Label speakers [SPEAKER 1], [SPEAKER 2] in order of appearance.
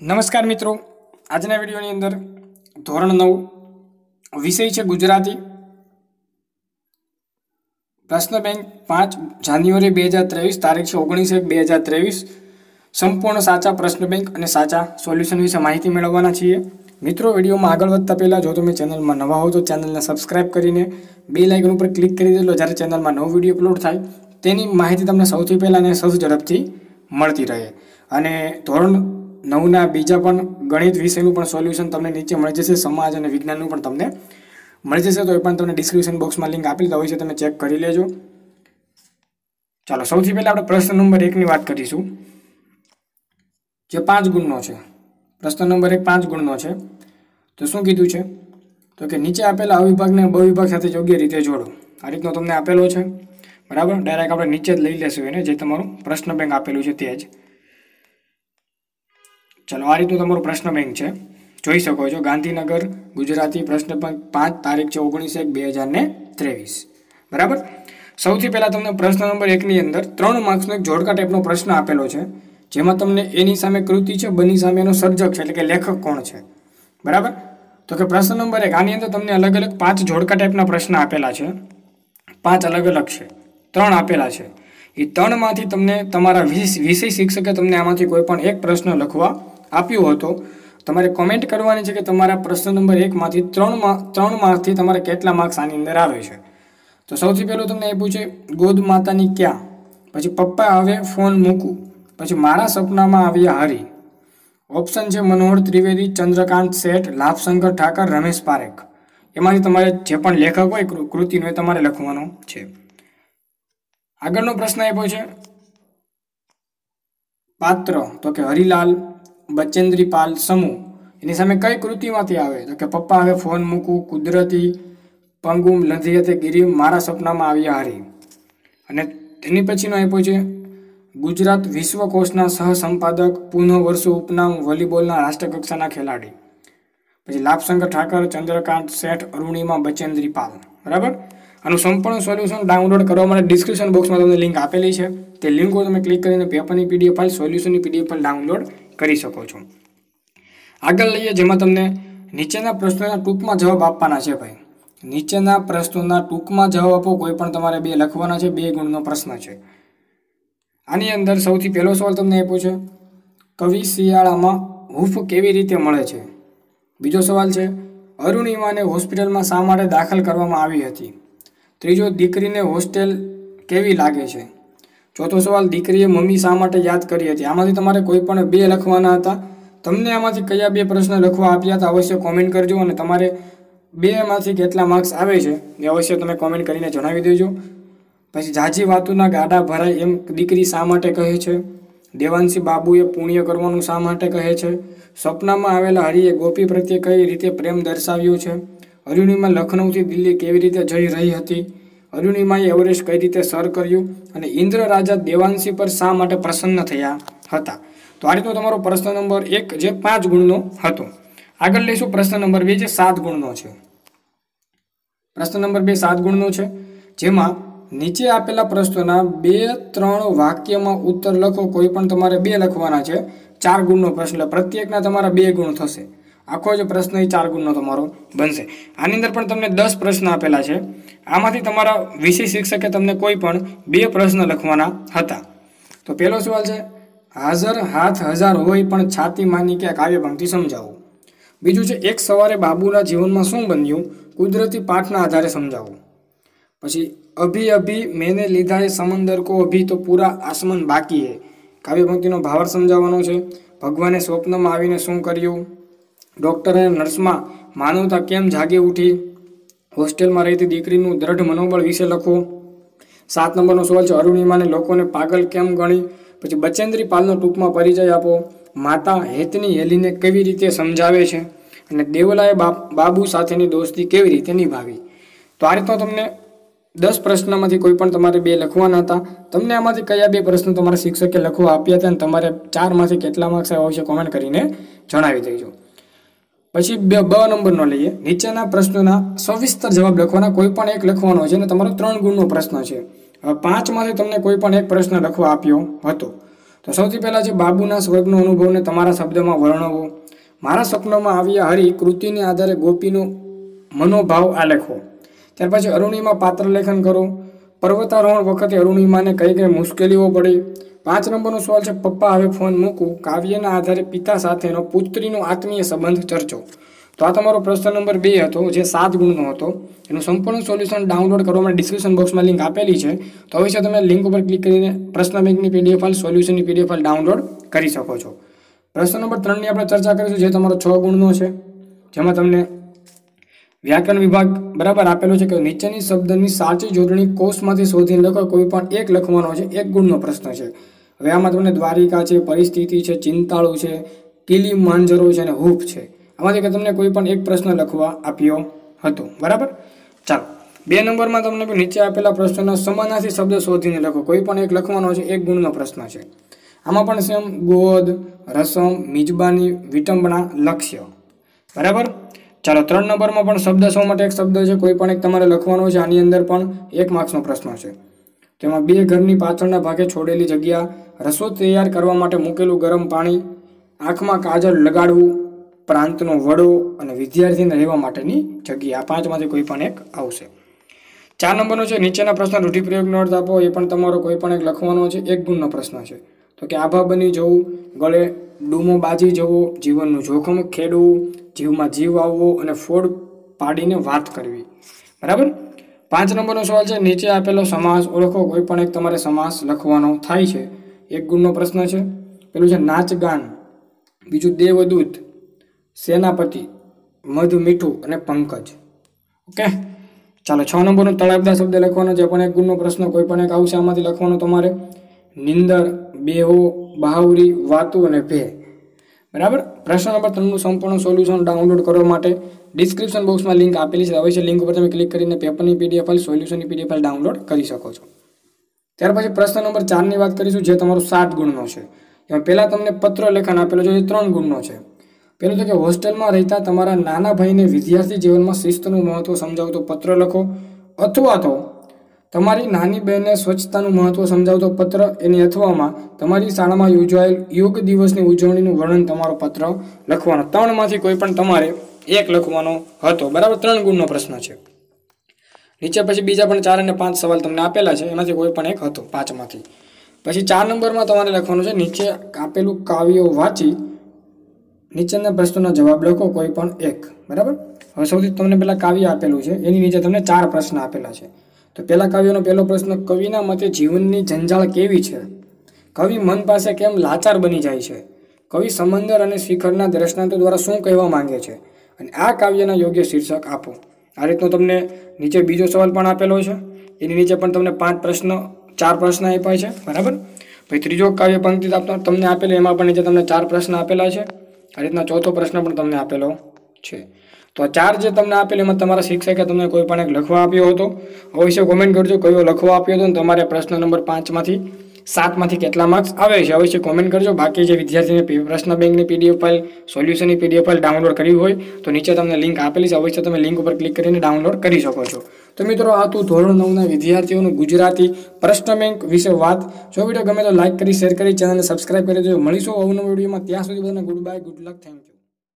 [SPEAKER 1] નમસ્કાર મિત્રો. આજના વિડીયોની અંદર ધોરણ નવ વિષય છે ગુજરાતી. પ્રશ્ન બેંક પાંચ જાન્યુઆરી બે હજાર ત્રેવીસ, તારીખ છે ઓગણીસ એક બે હજાર ત્રેવીસ. સંપૂર્ણ સાચા પ્રશ્ન બેંક અને સાચા સોલ્યુશન વિશે માહિતી મેળવવાના છીએ. મિત્રો, વિડીયોમાં આગળ વધતા પહેલાં જો તમે ચેનલમાં નવા હો તો ચેનલને સબસ્ક્રાઇબ કરીને બે લાઇકન ઉપર ક્લિક કરી દેજો. જ્યારે ચેનલમાં નવો વીડિયો અપલોડ થાય, તેની માહિતી તમને સૌથી પહેલાં અને સૌથી ઝડપથી મળતી રહે. અને ધોરણ નવના બીજા પણ ગણિત વિષયનું પણ સોલ્યુશન તમને નીચે મળી જશે, સમાજ અને વિજ્ઞાનનું પણ તમને મળી જશે. તો એ પણ તમને ડિસ્ક્રિપ્શન બોક્સમાં લિંક આપેલી હોય છે, તમે ચેક કરી લેજો. ચાલો, સૌથી પહેલાં આપણે પ્રશ્ન નંબર એકની વાત કરીશું. જે પાંચ ગુણનો છે, પ્રશ્ન નંબર એક પાંચ ગુણનો છે. તો શું કીધું છે? તો કે નીચે આપેલા અવિભાગને બહુવિભાગ સાથે યોગ્ય રીતે જોડો. આ રીતનો તમને આપેલો છે. બરાબર? ડાયરેક્ટ આપણે નીચે જ લઈ લેશું એને, જે તમારું પ્રશ્ન બેંક આપેલું છે તે જ. ચલો, આ રીતનું તમારું પ્રશ્ન બેંક છે. જોઈ શકો છો, ગાંધીનગર, ગુજરાતી પ્રશ્ન પાંચ તારીખ છે ઓગણીસ એક બે હજાર ને ત્રેવીસ. બરાબર? સૌથી પહેલાં તમને પ્રશ્ન નંબર એકની અંદર ત્રણ માર્ક્સનો એક જોડકા ટાઈપનો પ્રશ્ન આપેલો છે, જેમાં તમને એની સામે કૃતિ છે, બની સામે એનો સર્જક છે, એટલે કે લેખક કોણ છે? બરાબર? તો કે પ્રશ્ન નંબર એક, આની અંદર તમને અલગ અલગ પાંચ જોડકા ટાઈપના પ્રશ્ન આપેલા છે. પાંચ અલગ અલગ છે, ત્રણ આપેલા છે. એ ત્રણમાંથી તમને તમારા વિષય શિક્ષકે તમને આમાંથી કોઈ પણ એક પ્રશ્ન લખવા આપ્યો હતો. તમારે કોમેન્ટ કરવાની છે કે તમારા પ્રશ્ન નંબર એકમાંથી ત્રણ ત્રણ માર્કથી તમારે કેટલા માર્ક્સ આની અંદર આવે છે? તો સૌથી પહેલું તમને આપ્યું છે, ગોદ માતાની ક્યાં? પછી પપ્પા હવે ફોન મૂકું. પછી મારા સપનામાં આવ્યા હરી. ઓપ્શન છે, મનોહર ત્રિવેદી, ચંદ્રકાંત શેઠ, લાભશંકર ઠાકર, રમેશ પારેખ. એમાંથી તમારે જે પણ લેખક હોય કૃતિનો એ તમારે લખવાનો છે. આગળનો પ્રશ્ન આપ્યો છે, પાત્ર, તો કે હરિલાલ. બચેન્દ્રી પાલ સમૂહ. એની સામે કઈ કૃતિમાંથી આવે? તો કે પપ્પા હવે ફોન મૂકું, કુદરતી પંગુમ લંધિયતે ગીરી મારા સપનામાં આવ્યા હારી. અને તેની પછીનો આપ્યો છે, ગુજરાત વિશ્વકોશના સહસંપાદક પુનઃ વર્ષો ઉપનામ વોલીબોલના રાષ્ટ્રકક્ષાના ખેલાડી. પછી લાભશંકર ઠાકર, ચંદ્રકાંત શેઠ, અરુણિમા બચેન્દ્રી પાલ. બરાબર? આનું સંપૂર્ણ સોલ્યુશન ડાઉનલોડ કરવા માટે ડિસ્ક્રિપ્શન બોક્સમાં તમને લિંક આપેલી છે. તે લિંકો તમે ક્લિક કરીને પેપરની પીડીએફ ફાઇલ સોલ્યુશનની પીડીએફ ફાઇલ ડાઉનલોડ કરી શકો છો. આગળ લઈએ જેમાં તમને નીચેના પ્રશ્નોના ટૂંકમાં જવાબ આપવાના છે ભાઈ. નીચેના પ્રશ્નોના ટૂંકમાં જવાબ આપો, કોઈ પણ તમારે બે લખવાના છે, બે ગુણનો પ્રશ્ન છે. આની અંદર સૌથી પહેલો સવાલ તમને આપ્યો છે, કવિ શિયાળામાં હૂફ કેવી રીતે મળે છે? બીજો સવાલ છે, અરુણિમાને હોસ્પિટલમાં શા માટે દાખલ કરવામાં આવી હતી? ત્રીજો, દીકરીને હોસ્ટેલ કેવી લાગે છે? ચોથો સવાલ, દીકરીએ મમ્મી શા માટે યાદ કરી હતી? આમાંથી તમારે કોઈ પણ બે લખવાના હતા. તમને આમાંથી કયા બે પ્રશ્ન લખવા આપ્યા હતા અવશ્ય કોમેન્ટ કરજો અને તમારે બેમાંથી કેટલા માર્ક્સ આવે છે એ અવશ્ય તમે કોમેન્ટ કરીને જણાવી દેજો. પછી ઝાઝી વાતુના ગાડા ભરાય એમ દીકરી શા માટે કહે છે? દેવાંશી બાબુએ પુણ્ય કરવાનું શા માટે કહે છે? સપનામાં આવેલા હરિએ ગોપી પ્રત્યે કઈ રીતે પ્રેમ દર્શાવ્યો છે? અરુણિમા લખનૌથી દિલ્હી કેવી રીતે જઈ રહી હતી? અરુણિમાએ એવરેસ્ટ કઈ રીતે સર કર્યું અને ઇન્દ્ર રાજા દેવાંશી પર શા માટે પ્રસન્ન થયા હતા? તો આ રીતનો તમારો પ્રશ્ન નંબર એક જે પાંચ ગુણનો હતો. આગળ લઈશું પ્રશ્ન નંબર બે જે સાત ગુણનો છે. પ્રશ્ન નંબર બે સાત ગુણનો છે. જેમાં નીચે આપેલા પ્રશ્નોના બે ત્રણ વાક્યમાં ઉત્તર લખો, કોઈ પણ તમારે બે લખવાના છે. ચાર ગુણનો પ્રશ્ન પ્રત્યેકના તમારા બે ગુણ થશે. આખો જે પ્રશ્ન એ ચાર ગુણનો તમારો બનશે. આની અંદર પણ તમને દસ પ્રશ્ન આપેલા છે. આમાંથી તમારા વિષય શિક્ષકે તમને કોઈ પણ બે પ્રશ્ન લખવાના હતા. તો પહેલો સવાલ છે, હાજર હાથ હજાર હોય પણ છાતી માની કે કાવ્ય પંક્તિ સમજાવો. બીજું છે, એક સવારે બાબુના જીવનમાં શું બન્યું? કુદરતી પાઠના આધારે સમજાવો. પછી, અભી અભી મેને લીધા એ સમંદર કો, અભી તો પૂરા આસમાન બાકી હે. કાવ્ય પંક્તિનો ભાવાર્થ સમજાવવાનો છે. ભગવાને સ્વપ્નમાં આવીને શું કર્યું? ડૉક્ટર અને નર્સમાં માનવતા કેમ જાગી ઉઠી? હોસ્ટેલમાં રહેતી દીકરીનું દ્રઢ મનોબળ વિશે લખો સાત નંબરનો સવાલ છે અરુણિમાને લોકોને પાગલ કેમ ગણી? પછી બચેન્દ્રી પાલનો ટૂંકમાં પરિચય આપો. માતા હેતની હેલીને કેવી રીતે સમજાવે છે? અને દેવલાએ બાબુ સાથેની દોસ્તી કેવી રીતે નિભાવી? તો આ રીતનો તમને દસ પ્રશ્નમાંથી કોઈ પણ તમારે બે લખવાના હતા. તમને આમાંથી કયા બે પ્રશ્નો તમારા શિક્ષકે લખવા આપ્યા હતા અને તમારે ચારમાંથી કેટલા માર્ક્સ આવ્યા છે કોમેન્ટ કરીને જણાવી દેજો. પછી બે બ નંબરનો લઈએ. નીચેના પ્રશ્નોના સવિસ્તર જવાબ લખવાના કોઈ પણ એક લખવાનો છે અને તમારો ત્રણ ગુણનો પ્રશ્ન છે. પાંચમાંથી તમને કોઈ પણ એક પ્રશ્ન લખવા આપ્યો હતો. તો સૌથી પહેલાં છે બાબુના સ્વર્ગનો અનુભવને તમારા શબ્દમાં વર્ણવો. મારા સપનામાં આવ્યા હરી કૃતિને આધારે ગોપીનો મનોભાવ આલેખો. ત્યાર પછી અરુણિમા પાત્ર લેખન કરો. પર્વતારોહણ વખતે અરુણિમાને કઈ કઈ મુશ્કેલીઓ પડી. પાંચ નંબરનો સવાલ છે, પપ્પા હવે ફોન મૂકું. કાવ્યના આધારે પિતા સાથેનો પુત્રીનો આત્મીય સંબંધ ચર્ચો. તો આ તમારો પ્રશ્ન નંબર બે હતો, જે સાત ગુણનો હતો. એનું સંપૂર્ણ સોલ્યુશન ડાઉનલોડ કરવા માટે ડિસ્ક્રિપ્શન બોક્સમાં લિંક આપેલી છે. તો હવે છે, તમે લિંક ઉપર ક્લિક કરીને પ્રશ્ન બેંકની પીડીએફ ફાઇલ, સોલ્યુશનની પીડીએફ ફાઇલ ડાઉનલોડ કરી શકો છો. પ્રશ્ન નંબર ત્રણની આપણે ચર્ચા કરીશું, જે તમારો છ ગુણનો છે. જેમાં તમને વ્યાકરણ વિભાગ બરાબર આપેલો છે કે નીચેની શબ્દની સાચી જોડણી કોષમાંથી શોધીને લખો, કોઈ પણ એક લખવાનો છે, એક ગુણનો પ્રશ્ન છે. હવે આમાં તમને દ્વારિકા છે, પરિસ્થિતિ છે, ચિંતાળુ છે, કીલી માંજરો છે અને હૂફ છે. આમાંથી કે તમને કોઈ પણ એક પ્રશ્ન લખવા આપ્યો હતો. બરાબર? ચાલો. બે નંબરમાં તમને નીચે આપેલા પ્રશ્નના સમાનાથી શબ્દ શોધીને લખો. કોઈ પણ એક લખવાનો છે, એક ગુણનો પ્રશ્ન છે. આમાં પણ સેમ ગોદ, રસમ, મિજબાની, વિટંબણા, લક્ષ્ય. બરાબર? ચાલો, ત્રણ નંબરમાં પણ શબ્દ શો માટે એક શબ્દ છે, કોઈ પણ એક તમારે લખવાનો છે, આની અંદર પણ એક માર્ક્સનો પ્રશ્ન છે. તેમાં બે ઘરની પાછળના ભાગે છોડેલી જગ્યા રસોઈ તૈયાર કરવા માટે મૂકેલું ગરમ પાણી, આંખમાં કાજળ લગાડવું, પ્રાંતનો વડો અને વિદ્યાર્થીને રહેવા માટેની જગ્યા. આ પાંચમાંથી કોઈ પણ એક આવશે. ચાર નંબરનો છે, નીચેના પ્રશ્ન રૂઢિપ્રયોગનો અર્થ આપો. એ પણ તમારો કોઈ પણ એક લખવાનો છે, એક ગુણનો પ્રશ્ન છે. તો કે આભા બની જવું, ગળે ડૂમો બાજી જવો, જીવનનું જોખમ ખેડવું, જીવમાં જીવ આવવો અને ફોડ પાડીને વાત કરવી. બરાબર? પાંચ નંબરનો સવાલ છે, નીચે આપેલો સમાસ ઓળખો, કોઈ પણ એક તમારે સમાસ લખવાનો થાય છે. એક ગુણનો પ્રશ્ન છે. પેલું છે, નાચ ગાન. બીજું, દેવદૂત, સેનાપતિ, મધ, મીઠું અને પંકજ. ઓકે? ચાલો, છ નંબરનો તળાવદા શબ્દ લખવાનો છે. પણ એક ગુણનો પ્રશ્ન, કોઈ પણ એક આવશે આમાંથી લખવાનો તમારે. નિંદર, બેહો બહાવરી વાતુ અને ભે. બરાબર? પ્રશ્ન નંબર ત્રણનું સંપૂર્ણ સોલ્યુશન ડાઉનલોડ કરવા માટે ડિસ્ક્રિપ્શન બોક્સમાં લિંક આપેલી છે. અવશ્ય લિંક ઉપર તમે ક્લિક કરીને પેપરની પીડીએફ ફાઇલ સોલ્યુશનની પીડીએફ ફાઇલ ડાઉનલોડ કરી શકો છો. ત્યાર પછી પ્રશ્ન નંબર ચારની વાત કરીશું, જે તમારો સાત ગુણનો છે. એમાં પહેલાં તમને પત્ર લેખન આપેલો છે, જે ત્રણ ગુણનો છે. પહેલું તો કે હોસ્ટેલમાં રહેતા તમારા નાના ભાઈને વિદ્યાર્થી જીવનમાં શિસ્તનું મહત્વ સમજાવતો પત્ર લખો અથવા તો તમારી નાની બહેનને સ્વચ્છતાનું મહત્વ સમજાવતો પત્ર એની અથવામાં તમારી શાળામાં યોજાયેલ યોગ દિવસની ઉજવણીનું વર્ણન તમારો પત્ર લખવાનો. ત્રણમાંથી કોઈ પણ તમારે એક લખવાનો હતો. બરાબર? ત્રણ ગુણનો પ્રશ્ન છે. નીચે પછી બીજા પણ ચાર અને પાંચ સવાલ તમને આપેલા છે. એમાંથી કોઈ પણ એક હતો પાંચમાંથી. પછી ચાર નંબરમાં તમારે લખવાનું છે, નીચે આપેલું કાવ્યો વાંચી નીચેના પ્રશ્નોના જવાબ લખો કોઈ પણ એક. બરાબર? હવે સૌથી તમને પહેલાં કાવ્ય આપેલું છે. એની નીચે તમને ચાર પ્રશ્ન આપેલા છે. તો પહેલા કાવ્યનો પહેલો પ્રશ્ન, કવિના મતે જીવનની જંજાળ કેવી છે? કવિ મન પાસે કેમ લાચાર બની જાય છે? કવિ સમંદર અને શિખરના દ્રષ્ટાંતો દ્વારા શું કહેવા માંગે છે? અને આ કાવ્યના યોગ્ય શીર્ષક આપો. આ રીતનો તમને નીચે બીજો સવાલ પણ આપેલો છે. એની નીચે પણ તમને પાંચ પ્રશ્ન, ચાર પ્રશ્ન આપ્યા છે. બરાબર? પછી ત્રીજો કાવ્ય પંક્તિ તમને આપેલો, એમાં પણ નીચે તમને ચાર પ્રશ્ન આપેલા છે. આ રીતના ચોથો પ્રશ્ન પણ તમને આપેલો છે. તો આ ચાર જે તમને આપેલ એમાં તમારા શિક્ષકે તમને કોઈ પણ એક લખવા આપ્યો હતો. અવશ્ય કોમેન્ટ કરજો કયો લખવા આપ્યો હતો અને તમારે પ્રશ્ન નંબર પાંચમાંથી સાતમાંથી કેટલા માર્ક્સ આવે છે અવશ્ય કોમેન્ટ કરજો. બાકી જે વિદ્યાર્થીને પ્રશ્ન બેંકની પીડીએફ ફાઇલ સોલ્યુશનની પીડીએફ ફાઇલ ડાઉનલોડ કરવી હોય તો નીચે તમને લિંક આપેલી છે. અવશ્ય તમે લિંક ઉપર ક્લિક કરીને ડાઉનલોડ કરી શકો છો. તો મિત્રો, આ તું ધોરણ નવના વિદ્યાર્થીઓનું ગુજરાતી પ્રશ્ન બેંક વિશે વાત. જો વીડિયો ગમે તો લાઇક કરી શેર કરી, ચેનલને સબસ્ક્રાઇબ કરી દેજો. મળીશું અવનવ વિડીયોમાં. ત્યાં સુધી બધાને good bye good luck thank